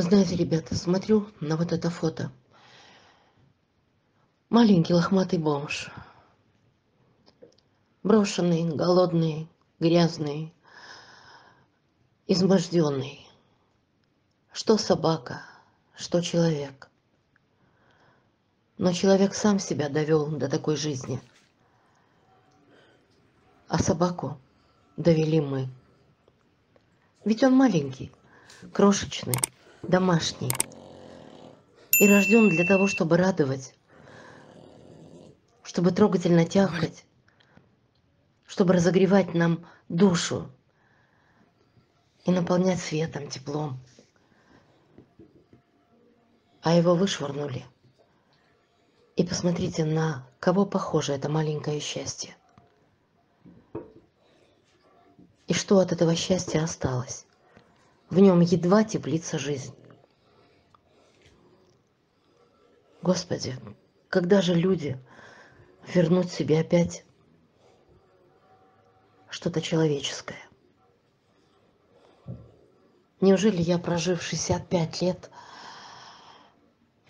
Знаете, ребята, смотрю на вот это фото. Маленький лохматый бомж. Брошенный, голодный, грязный, изможденный. Что собака, что человек. Но человек сам себя довел до такой жизни. А собаку довели мы. Ведь он маленький, крошечный, домашний. И рожден для того, чтобы радовать, чтобы трогательно тявкать, чтобы разогревать нам душу и наполнять светом, теплом. А его вышвырнули. И посмотрите, на кого похоже это маленькое счастье. И что от этого счастья осталось? В нем едва теплится жизнь. Господи, когда же люди вернут себе опять что-то человеческое? Неужели я, прожив 65 лет,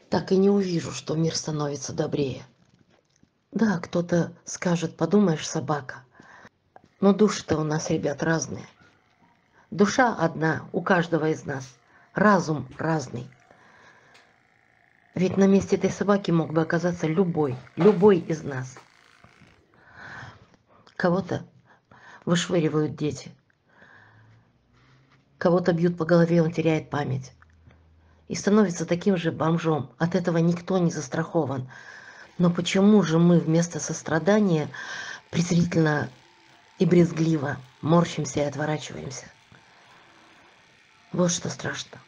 так и не увижу, что мир становится добрее? Да, кто-то скажет, подумаешь, собака. Но души-то у нас, ребят, разные. Душа одна у каждого из нас, разум разный. Ведь на месте этой собаки мог бы оказаться любой, любой из нас. Кого-то вышвыривают дети, кого-то бьют по голове, он теряет память. И становится таким же бомжом. От этого никто не застрахован. Но почему же мы вместо сострадания презрительно и брезгливо морщимся и отворачиваемся? Вот что страшно.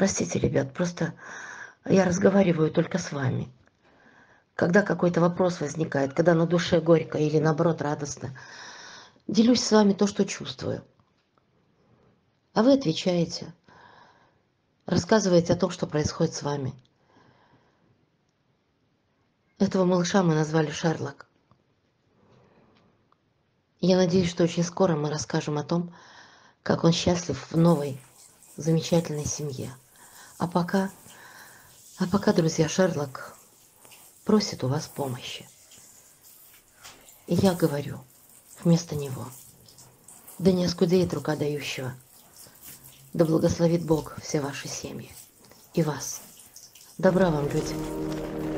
Простите, ребят, просто я разговариваю только с вами. Когда какой-то вопрос возникает, когда на душе горько или наоборот радостно, делюсь с вами то, что чувствую. А вы отвечаете, рассказываете о том, что происходит с вами. Этого малыша мы назвали Шерлок. Я надеюсь, что очень скоро мы расскажем о том, как он счастлив в новой, замечательной семье. А пока, а пока, друзья, Шерлок просит у вас помощи. И я говорю вместо него, да не оскудеет рука дающего, да благословит Бог все ваши семьи и вас. Добра вам, люди.